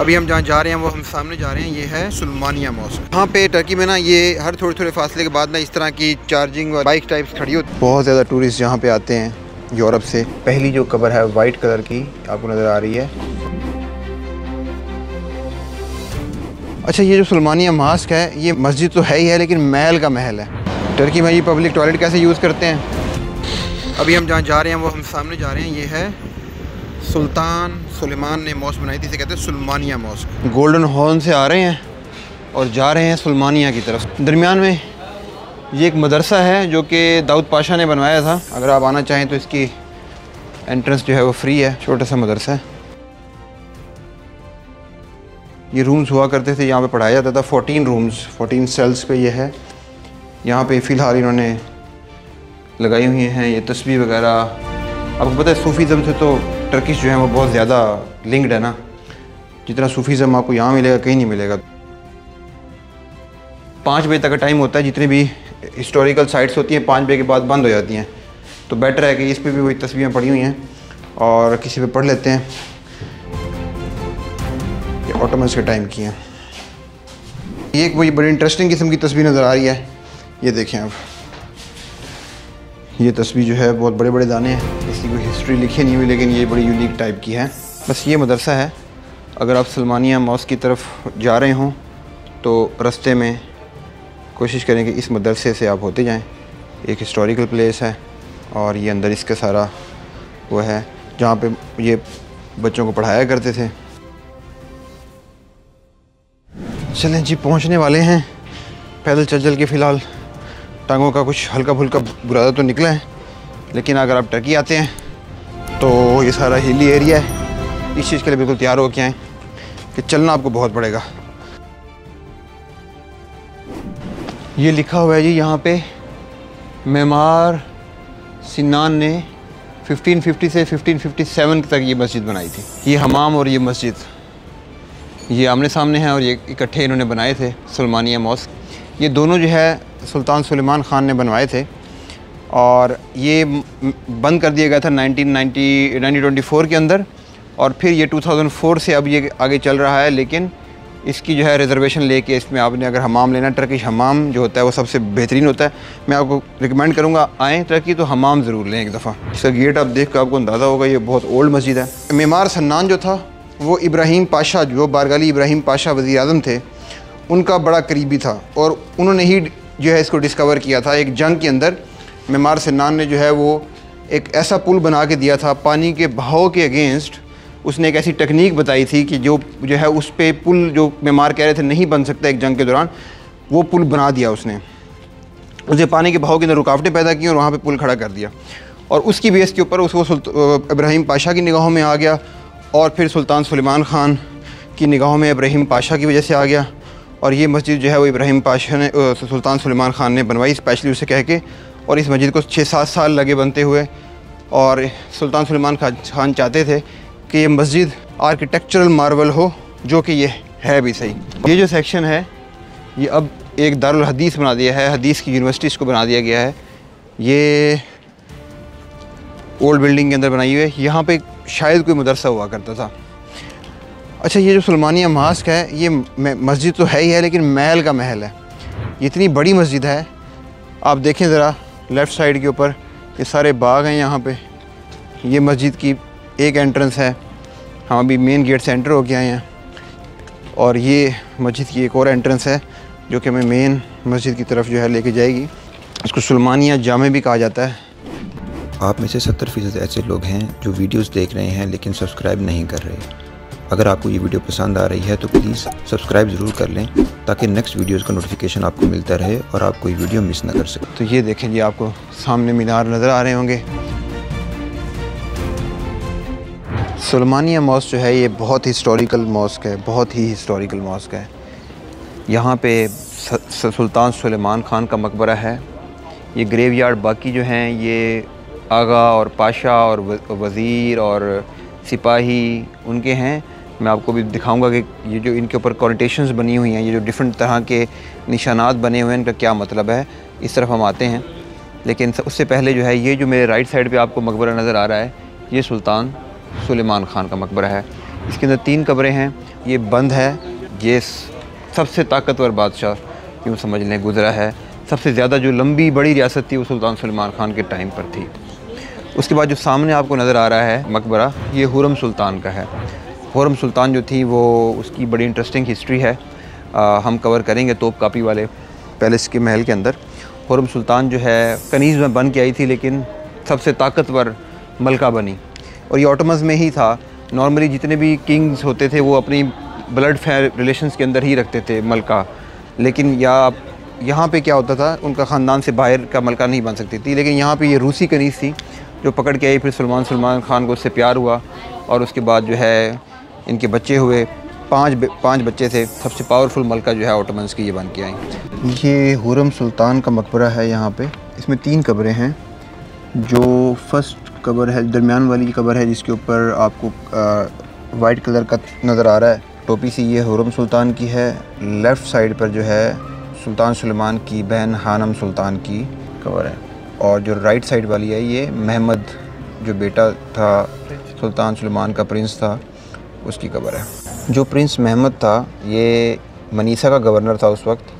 अभी हम जहाँ जा रहे हैं, वो हम सामने जा रहे हैं, ये है सुलमानिया मॉस्क। यहाँ पे टर्की में ना, ये हर थोड़े थोड़े फासले के बाद ना, इस तरह की चार्जिंग और बाइक टाइप्स खड़ी होती बहुत ज़्यादा टूरिस्ट यहाँ पे आते हैं, यूरोप से। पहली जो कबर है, वाइट कलर की, आपको नज़र आ रही है। अच्छा ये जो सुलमानिया मास्क है, ये मस्जिद तो है ही है, लेकिन महल का महल है। टर्की में ये पब्लिक टॉयलेट कैसे यूज़ करते हैं? अभी हम जहाँ जा रहे हैं, वो हम सामने जा रहे हैं, ये है सुल्तान सुलेमान ने मॉस्क बनाई थी, इसे कहते हैं सुलमानिया मॉस्क गोल्डन हॉर्न से आ रहे हैं और जा रहे हैं सुलमानिया की तरफ़। दरमियान में ये एक मदरसा है जो कि दाऊद पाशा ने बनवाया था। अगर आप आना चाहें तो इसकी एंट्रेंस जो है वो फ्री है, छोटा सा मदरसा है। ये रूम्स हुआ करते थे, यहाँ पे पढ़ाया जाता था। फोटीन रूम्स फोटीन सेल्स पे ये है। यहाँ पे फ़िलहाल इन्होंने लगाई हुई हैं, ये तस्वीर वगैरह। आपको पता है सूफीज़म से तो टर्किश जो है वो बहुत ज़्यादा लिंक्ड है ना। जितना सूफीज़म आपको यहाँ मिलेगा, कहीं नहीं मिलेगा। पाँच बजे तक का टाइम होता है, जितनी भी हिस्टोरिकल साइट्स होती हैं, पाँच बजे के बाद बंद हो जाती हैं। तो बेटर है कि इस पर भी वही तस्वीरें पड़ी हुई हैं और किसी पे पढ़ लेते हैं। ऑटोमस के टाइम की हैं। ये एक वही बड़ी इंटरेस्टिंग किस्म की तस्वीर नज़र आ रही है। ये देखें आप। ये तस्वीर जो है, बहुत बड़े बड़े दाने हैं। इसकी कोई हिस्ट्री लिखी नहीं हुई, लेकिन ये बड़ी यूनिक टाइप की है। बस ये मदरसा है। अगर आप सलमानिया मॉस की तरफ़ जा रहे हों तो रस्ते में कोशिश करें कि इस मदरसे से आप होते जाएँ। एक हिस्टोरिकल प्लेस है और ये अंदर इसका सारा वो है, जहाँ पे ये बच्चों को पढ़ाया करते थे। चलें जी, पहुँचने वाले हैं। पैदल चल चल के फ़िलहाल टांगों का कुछ हल्का फुल्का बुरादा तो निकला है, लेकिन अगर आप टर्की आते हैं तो ये सारा हिली एरिया है। इस चीज़ के लिए बिल्कुल तैयार हो के आएँ कि चलना आपको बहुत पड़ेगा। ये लिखा हुआ है जी यहाँ पे, मेमार सिनान ने 1550 से 1557 तक ये मस्जिद बनाई थी। ये हमाम और ये मस्जिद। ये आमने सामने हैं और ये इकट्ठे इन्होंने बनाए थे, सलमानिया मॉस्क। ये दोनों जो है सुल्तान सुलेमान ख़ान ने बनवाए थे और ये बंद कर दिया गया था 1990 1924 के अंदर और फिर ये 2004 से अब ये आगे चल रहा है, लेकिन इसकी जो है रिजर्वेशन लेके इसमें आपने अगर हमाम लेना टर्किश हमाम जो होता है वो सबसे बेहतरीन होता है। मैं आपको रिकमेंड करूँगा, आएँ टर्की तो हमाम ज़रूर लें एक दफ़ा। इसका गेट आप देख कर आपको अंदाज़ा होगा, ये बहुत ओल्ड मस्जिद है। मेमार सन्नान जो था, वो इब्राहिम पाशा, जो बारगाली इब्राहिम पाशा वज़ी अजम थे, उनका बड़ा करीबी था और उन्होंने ही जो है इसको डिस्कवर किया था, एक जंग के अंदर मेमार सन्नान ने जो है वो एक ऐसा पुल बना के दिया था पानी के बहाव के अगेंस्ट उसने एक ऐसी टेक्निक बताई थी कि जो जो है उस पर पुल जो मेमार कह रहे थे नहीं बन सकता एक जंग के दौरान, वो पुल बना दिया उसने। उसे पानी के बहाव के अंदर रुकावटें पैदा की और वहाँ पर पुल खड़ा कर दिया। और उसकी बेस के ऊपर उसको इब्राहिम पाशा की निगाहों में आ गया और फिर सुल्तान सलेमान ख़ान की निगाहों में इब्राहिम पाशा की वजह से आ गया। और ये मस्जिद जो है वो इब्राहिम पाशा ने सुल्तान सलेमान ख़ान ने बनवाई, स्पेशली उसे कह के, और इस मस्जिद को छः सात साल लगे बनते हुए। और सुल्तान सलेमान खान चाहते थे कि ये मस्जिद आर्किटेक्चरल मार्वल हो, जो कि ये है भी सही। ये जो सेक्शन है, ये अब एक दारुल हदीस बना दिया है, हदीस की यूनिवर्सिटी इसको बना दिया गया है। ये ओल्ड बिल्डिंग के अंदर बनाई हुई है। यहाँ पे शायद कोई मदरसा हुआ करता था। अच्छा ये जो सलमानिया मास्क है, ये मस्जिद तो है ही है, लेकिन महल का महल है। ये इतनी बड़ी मस्जिद है। आप देखें ज़रा, लेफ़्ट साइड के ऊपर, ये सारे बाग हैं यहाँ पे। ये मस्जिद की एक एंट्रेंस है। हम अभी मेन गेट से एंटर हो के आए हैं। और ये मस्जिद की एक और एंट्रेंस है, जो कि हमें मेन मस्जिद की तरफ़ जो है लेके जाएगी। इसको सलमानिया जामे भी कहा जाता है। आप में से सत्तर फ़ीसद ऐसे लोग हैं, जो वीडियोस देख रहे हैं, लेकिन सब्सक्राइब नहीं कर रहे। अगर आपको ये वीडियो पसंद आ रही है तो प्लीज़ सब्सक्राइब ज़रूर कर लें, ताकि नेक्स्ट वीडियोज़ का नोटिफिकेशन आपको मिलता रहे और आप कोई वीडियो मिस ना कर सकें। तो ये देखें जी, आपको सामने मीनार नज़र आ रहे होंगे। सलमानिया मॉस्क जो है, ये बहुत हिस्टोरिकल मॉस्क है, बहुत ही हिस्टोरिकल मॉस्क है। यहाँ पे सुल्तान सुलेमान ख़ान का मकबरा है। ये ग्रेव यार्ड बाकी जो हैं, ये आगा और पाशा और वज़ीर और सिपाही उनके हैं। मैं आपको भी दिखाऊँगा कि ये जो इनके ऊपर कॉन्टेशंस बनी हुई हैं, ये जो डिफरेंट तरह के निशानात बने हुए हैं, इनका क्या मतलब है? इस तरफ़ हम आते हैं। लेकिन उससे पहले जो है, ये जो मेरे राइट साइड पे आपको मकबरा नज़र आ रहा है, ये सुल्तान सुलेमान ख़ान का मकबरा है। इसके अंदर तीन कब्रें हैं, ये बंद है, ये सबसे ताकतवर बादशाह, यूँ समझ लें, गुज़रा है। सबसे ज़्यादा जो लंबी, बड़ी रियासत थी, वो सुल्तान सलमान ख़ान के टाइम पर थी। उसके बाद जो सामने आपको नज़र आ रहा है, मकबरा, ये हुरम सुल्तान का है। हुरम सुल्तान जो थी वो उसकी बड़ी इंटरेस्टिंग हिस्ट्री है। आ, हम कवर करेंगे तोप कापी वाले पैलेस के महल के अंदर। हुरम सुल्तान जो है कनीज़ में बन के आई थी लेकिन सबसे ताकतवर मलका बनी। और ये ऑटोमस में ही था। नॉर्मली जितने भी किंग्स होते थे वो अपनी ब्लड फे रिलेशंस के अंदर ही रखते थे मलका। लेकिन या यहाँ पे क्या होता था उनका ख़ानदान से बाहर का मलका नहीं बन सकती थी। लेकिन यहाँ पे ये रूसी कनीज़ थी जो पकड़ के आई फिर सलमान सलमान ख़ान को उससे प्यार हुआ। और उसके बाद जो है इनके बच्चे हुए पाँच पाँच बच्चे थे। सबसे पावरफुल मलका जो है ऑटोमन्स की ये बन के आई। ये हुरम सुल्तान का मकबरा है यहाँ पे। इसमें तीन कब्रें हैं, जो फ़र्स्ट कबर है, दरमियान वाली कबर है, जिसके ऊपर आपको वाइट कलर का नज़र आ रहा है। टोपी सी ये हुरम सुल्तान की है। लेफ़्ट साइड पर जो है, सुल्तान सुलेमान की बहन हानम सुल्तान की कबर है। और जो राइट साइड वाली है, ये महमद, जो बेटा था, सुल्तान सुलेमान का प्रिंस था। उसकी कबर है। जो प्रिंस महमद था, ये मनीसा का गवर्नर था उस वक्त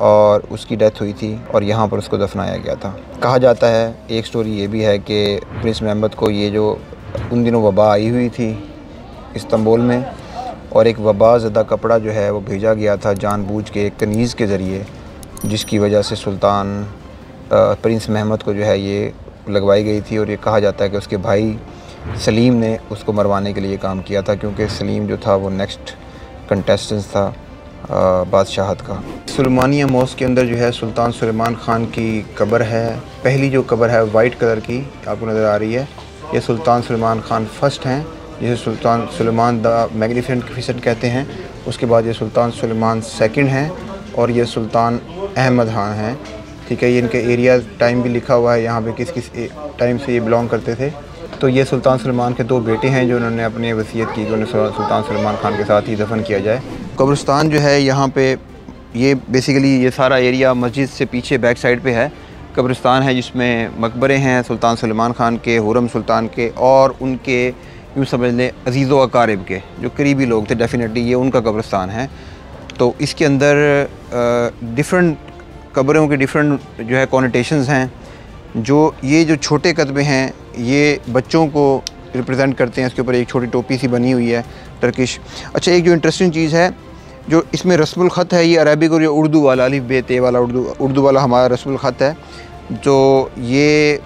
और उसकी डेथ हुई थी और यहाँ पर उसको दफनाया गया था। कहा जाता है, एक स्टोरी ये भी है कि प्रिंस महमद को ये जो उन दिनों वबा आई हुई थी इस्तंबुल में और एक वबा ज़दा कपड़ा जो है वो भेजा गया था जानबूझ के एक कनीज़ के ज़रिए, जिसकी वजह से सुल्तान प्रिंस महमद को जो है ये लगवाई गई थी और ये कहा जाता है कि उसके भाई सलीम ने उसको मरवाने के लिए काम किया था, क्योंकि सलीम जो था वो नेक्स्ट कंटेस्टेंस था बादशाहत का। सुलमानिया मॉस के अंदर जो है, सुल्तान सुलेमान ख़ान की कब्र है। पहली जो कब्र है वाइट कलर की, आपको नज़र आ रही है। ये सुल्तान सुलेमान ख़ान फ़र्स्ट हैं, जिसे सुल्तान सुलेमान द मैग्नीफिसेंट फिसट कहते हैं। उसके बाद ये सुल्तान सुलेमान सेकंड हैं, और ये सुल्तान अहमद खान हैं। ठीक है, ये इनके एरिया टाइम भी लिखा हुआ है, यहाँ पे किस किस टाइम से ये बिलोंग करते थे। तो ये सुल्तान सलमान के दो बेटे हैं जो उन्होंने अपनी वसीयत की कि उन्हें सुल्तान सलमान खान के साथ ही दफन किया जाए। कब्रस्तान जो है, यहाँ पे ये बेसिकली ये सारा एरिया मस्जिद से पीछे बैक साइड पे है। कब्रस्तान है जिसमें मकबरे हैं सुल्तान सलमान ख़ान के, हुरम सुल्तान के और उनके यूँ समझ लें अज़ीज़ अकारब के, जो करीबी लोग थे डेफ़िनेटली ये उनका कब्रस्तान है। तो इसके अंदर डिफरेंट कब्रों के डिफरेंट जो है कॉनिटेशंस हैं। जो ये जो छोटे कदबे हैं, ये बच्चों को रिप्रेजेंट करते हैं। इसके ऊपर एक छोटी टोपी सी बनी हुई है टर्किश अच्छा एक जो इंटरेस्टिंग चीज़ है, जो इसमें रस्मुल है, ये अरबिक और ये उर्दू वाला अलिफ बे वाला उर्दू उर्दू वाला हमारा रस्मुल ख़त है। जो ये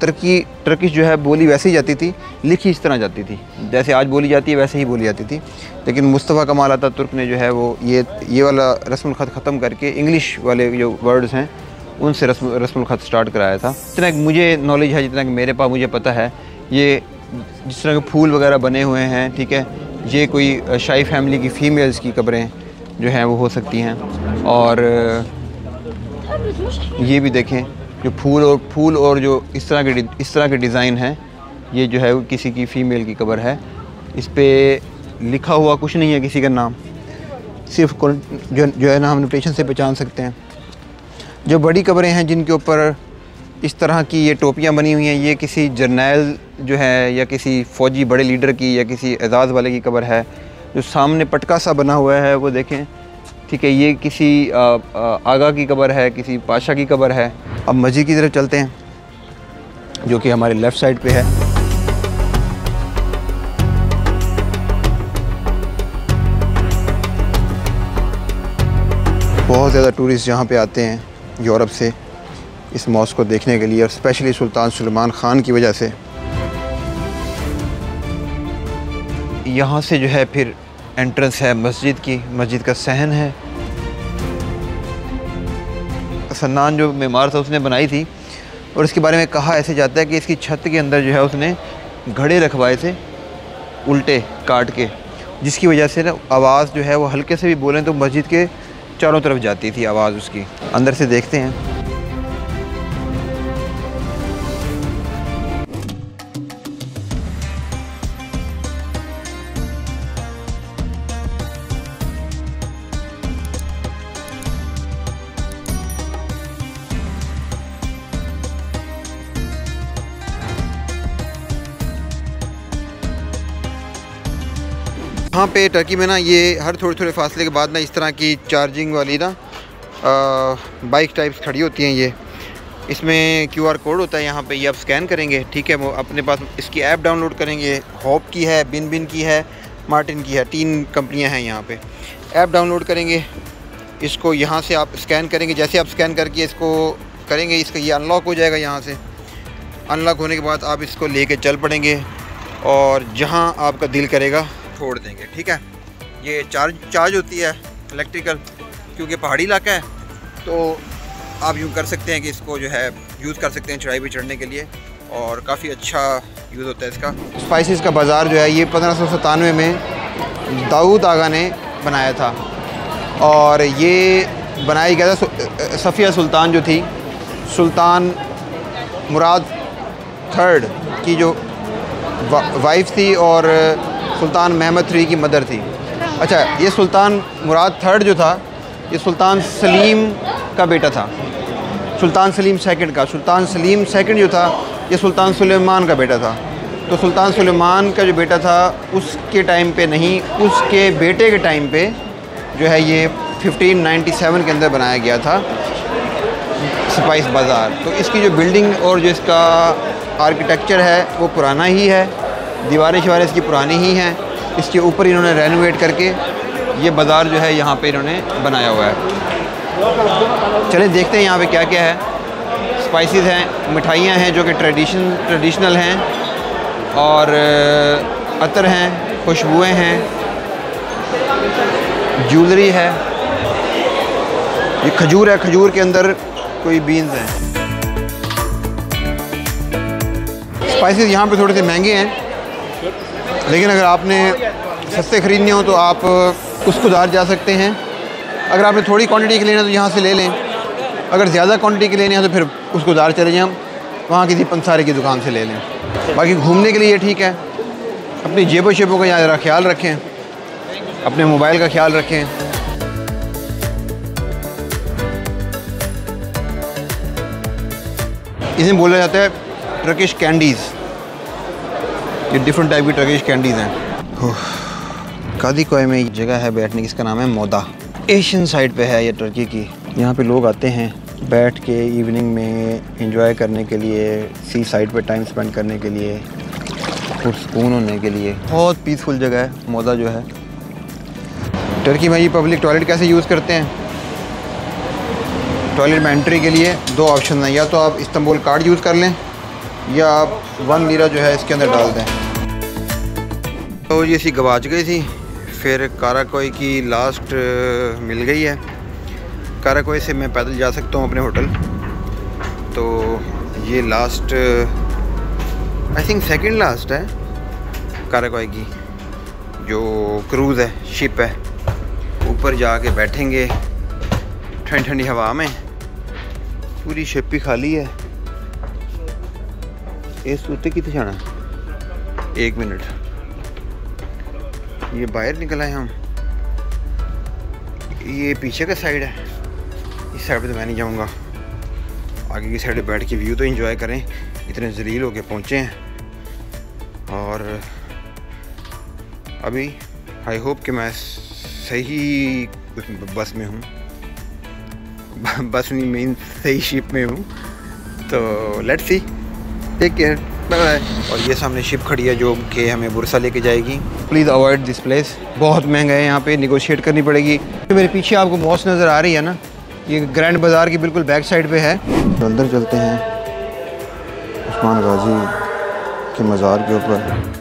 तरक्की टर्किश जो है, बोली वैसे ही जाती थी, लिखी इस तरह जाती थी। जैसे आज बोली जाती है, वैसे ही बोली जाती थी। लेकिन मुस्तफ़ा कमाल आता, तुर्क ने जो है वो ये ये वाला रस्म ख़त ख़त्म करके इंग्लिश वाले जो वर्ड्स हैं उनसे रस्म रस्म ख़त स्टार्ट कराया था जितना कि मुझे नॉलेज है जितना कि मेरे पास मुझे पता है ये जिस तरह के फूल वगैरह बने हुए हैं ठीक है ये कोई शाही फैमिली की फ़ीमेल्स की कब्रें जो हैं वो हो सकती हैं और ये भी देखें जो फूल और फूल और जो इस तरह के इस तरह के डिज़ाइन हैं ये जो है वो किसी की फ़ीमेल की कब्र है इस पर लिखा हुआ कुछ नहीं है किसी का नाम सिर्फ़ जो जो है ना हम नोटेशन से पहचान सकते हैं जो बड़ी कब्रें हैं जिनके ऊपर इस तरह की ये टोपियाँ बनी हुई हैं, ये किसी जर्नैल जो है या किसी फ़ौजी बड़े लीडर की या किसी एजाज़ वाले की कब्र है, जो सामने पटका सा बना हुआ है, वो देखें। ठीक है, ये किसी आगा की कब्र है, किसी पाशा की कब्र है। अब मस्जिद की तरफ़ चलते हैं, जो कि हमारे लेफ़्ट साइड पे है। बहुत ज़्यादा टूरिस्ट यहाँ पे आते हैं। यूरोप से इस मॉस्क को देखने के लिए, और स्पेशली सुल्तान सुलेमान ख़ान की वजह से। यहाँ से जो है फिर एंट्रेंस है मस्जिद की, मस्जिद का सहन है। सन्नान जो बीमार था, उसने बनाई थी, और इसके बारे में कहा ऐसे जाता है कि इसकी छत के अंदर जो है उसने घड़े रखवाए थे, उल्टे काट के, जिसकी वजह से ना आवाज़ जो है वो हल्के से भी बोलें तो मस्जिद के चारों तरफ़ जाती थी आवाज़ उसकी। अंदर से देखते हैं। यहाँ पे टर्की में ना ये हर थोड़े थोड़े फासले के बाद ना इस तरह की चार्जिंग वाली ना बाइक टाइप्स खड़ी होती हैं ये। इसमें क्यू आर कोड होता है यहाँ पे, ये आप स्कैन करेंगे, ठीक है? वो अपने पास इसकी ऐप डाउनलोड करेंगे हॉप की है बिन बिन की है मार्टिन की है, तीन कंपनियाँ हैं यहाँ पे। ऐप डाउनलोड करेंगे, इसको यहाँ से आप स्कैन करेंगे, जैसे आप स्कैन करके इसको करेंगे, इसका ये अनलॉक हो जाएगा यहाँ से। अनलॉक होने के बाद आप इसको लेके चल पड़ेंगे और जहाँ आपका दिल करेगा छोड़ देंगे, ठीक है? ये चार्ज चार्ज होती है इलेक्ट्रिकल क्योंकि पहाड़ी इलाका है तो आप यूँ कर सकते हैं कि इसको जो है यूज़ कर सकते हैं चढ़ाई पर चढ़ने के लिए, और काफ़ी अच्छा यूज़ होता है इसका। स्पाइसेस का बाज़ार जो है, ये पंद्रह सौ में दाऊद आगा ने बनाया था। और ये बनाया गया था सफ़िया सुल्तान जो थी, सुल्तान मुराद थर्ड की जो वाइफ थी और सुल्तान महमद थ्री की मदर थी। अच्छा ये सुल्तान मुराद थर्ड जो था, ये सुल्तान सलीम का बेटा था। सुल्तान सलीम सेकंड का, सुल्तान सलीम सेकंड जो था, ये सुल्तान सुलेमान का बेटा था। तो सुल्तान सुलेमान का जो बेटा था, उसके टाइम पे नहीं, उसके बेटे के टाइम पे जो है ये 1597 के अंदर बनाया गया था, स्पाइस बाज़ार। तो इसकी जो बिल्डिंग और जो इसका आर्किटेक्चर है, वो पुराना ही है। दीवारें शवारें इसकी पुरानी ही हैं। इसके ऊपर इन्होंने रेनोवेट करके ये बाज़ार जो है यहाँ पे इन्होंने बनाया हुआ है। चले देखते हैं यहाँ पे क्या क्या है। स्पाइसेस हैं, मिठाइयाँ हैं जो कि ट्रेडिशन ट्रेडिशनल हैं। और अतर हैं, खुशबुएँ हैं। ज्वेलरी है। ये खजूर है, खजूर के अंदर कोई बीन्स हैं। स्पाइसेस यहाँ पे थोड़े से महँगे हैं। लेकिन अगर आपने सस्ते ख़रीदने हो तो आप उसकुदार जा सकते हैं। अगर आपने थोड़ी क्वांटिटी के लेना तो यहाँ से ले लें। अगर ज़्यादा क्वांटिटी के लेने हैं तो फिर उसकुदार चले जाएँ। वहाँ किसी पंसारे की दुकान से ले लें। बाकी घूमने के लिए ठीक है। अपनी जेबों शेबों का यहाँ ख्याल रखें। अपने मोबाइल का ख्याल रखें। इन्हें बोला जाता है ट्रकिश कैंडीज़ ये डिफरेंट टाइप की ट्रकिश कैंडीज़ हैं। कादी कोय में एक जगह है बैठने की, इसका नाम है मोदा। एशियन साइड पे है ये टर्की की। यहाँ पे लोग आते हैं बैठ के इवनिंग में इंजॉय करने के लिए सी साइड पे टाइम स्पेंड करने के लिए सुकून होने के लिए। बहुत पीसफुल जगह है, मोदा जो है। टर्की में ये पब्लिक टॉयलेट कैसे यूज़ करते हैं? टॉयलेट में एंट्री के लिए दो ऑप्शन हैं। या तो आप इस्तंबुल कार्ड यूज़ कर लें, या आप वन लीरा जो है इसके अंदर डाल दें। तो ये सी गवाच गई थी फिर काराकोई की लास्ट मिल गई है काराकोई से मैं पैदल जा सकता हूँ अपने होटल तो ये last I think second last है काराकोई की जो क्रूज़ है शिप है ऊपर जाके बैठेंगे ठंडी ठंडी हवा में पूरी शिप ही खाली है इस उत्ते कितने जाना एक मिनट ये बाहर निकला है हम। ये पीछे का साइड है। इस साइड पे तो मैं नहीं जाऊँगा। आगे की साइड बैठ के व्यू तो एंजॉय करें। इतने जलील होके पहुँचे हैं। और अभी आई होप कि मैं सही बस में हूँ। बस नहीं मेन सही शिप में हूँ। तो लेट्स सी टेक केयर और ये सामने शिप खड़ी है जो कि हमें बुरसा लेके जाएगी। प्लीज़ अवॉइड दिस प्लेस बहुत महँगा है यहाँ पे निगोशिएट करनी पड़ेगी। तो मेरे पीछे आपको मॉस नज़र आ रही है ना? ये ग्रैंड बाज़ार की बिल्कुल बैक साइड पे है। तो अंदर चलते हैं। उस्मान गाजी के मज़ार के ऊपर।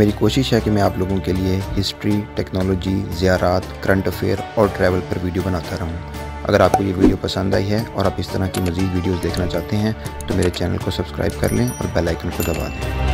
मेरी कोशिश है कि मैं आप लोगों के लिए हिस्ट्री टेक्नोलॉजी ज़्यारात करंट अफेयर और ट्रैवल पर वीडियो बनाता रहूँ। अगर आपको ये वीडियो पसंद आई है और आप इस तरह की मज़ीद वीडियोज़ देखना चाहते हैं तो मेरे चैनल को सब्सक्राइब कर लें और बेलाइकन को दबा दें।